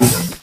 Yeah.